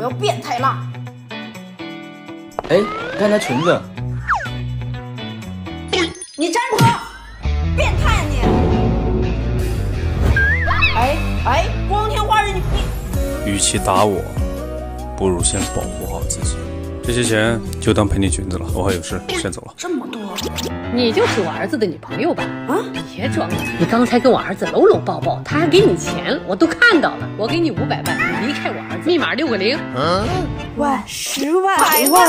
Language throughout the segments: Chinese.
我要变态辣！哎，看她裙子，你站住！变态啊你！哎哎，光天化日你你与其打我，不如先保护好自己。这些钱就当赔你裙子了，我还有事，先走了。这么多你就是我儿子的女朋友吧？啊！别装了，你刚才跟我儿子搂搂抱抱，他还给你钱，我都看到了。我给你五百万，你离开我儿码六个零。万、十万、百万，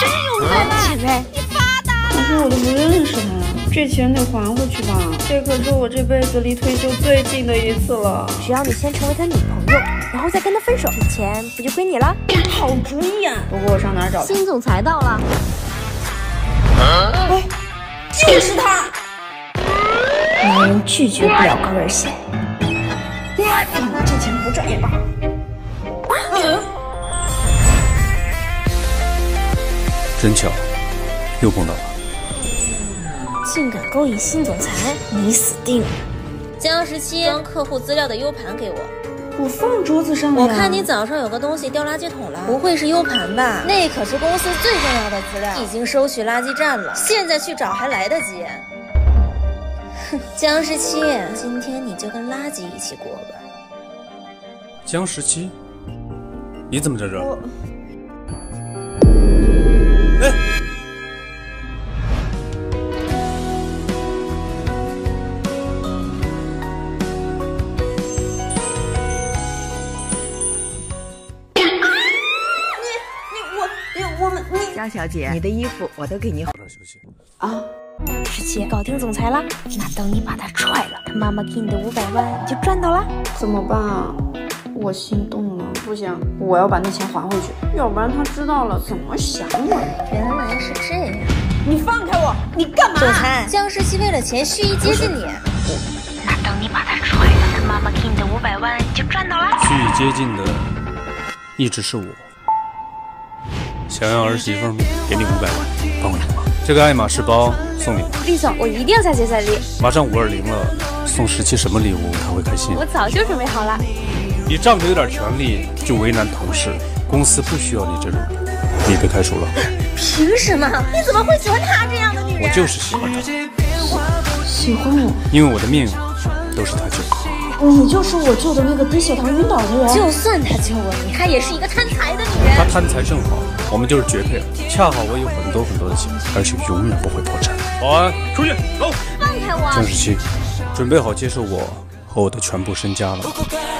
真有五百万！姐妹，你发达了！可是我都不认识他，这钱得还回去吧？这可是我这辈子离退休最近的一次了。只要你先成为他女朋友，然后再跟他分手，这钱不就归你了？好主意啊！不过我上哪儿找他？新总裁到了，哎，就是他！男人拒绝不了高跟鞋。算了，这钱不赚也罢。真巧，又碰到了。竟敢勾引新总裁，你死定了！江十七将客户资料的 U 盘给我，我放桌子上了。我看你早上有个东西掉垃圾桶了，不会是 U 盘吧？那可是公司最重要的资料，已经收取垃圾站了，现在去找还来得及。哼，江十七，今天你就跟垃圾一起过吧。江十七，你怎么在这儿？哎，你我你我们你江小姐，你的衣服我都给你早点休息。啊！十七，搞定总裁了，那等你把他踹了，他妈妈给你的五百万你就赚到了。怎么办啊？我心动了，不行，我要把那钱还回去，要不然他知道了怎么想我呀？原来是这样，你放开我！你干嘛？总裁，江十七为了钱蓄意接近你，那等你把他踹了，他妈妈给你的五百万就赚到了。蓄意接近的一直是我。想要儿媳妇吗？给你五百万，帮我拿吧。这个爱马仕包送你，厉总，我一定再接再厉。马上五二零了，送十七什么礼物他会开心？我早就准备好了。你仗着有点权利就为难同事，公司不需要你这种人，你被开除了。凭什么？你怎么会喜欢她这样的女人？我就是喜欢她，喜欢我？因为我的命都是她救的。你就是我救的那个低血糖晕倒的人。就算他救我你，她也是一个贪财的女人。她贪财正好，我们就是绝配了。恰好我有很多很多的钱，而且永远不会破产。保安，出去，走。放开我！江十七，准备好接受我和我的全部身家了？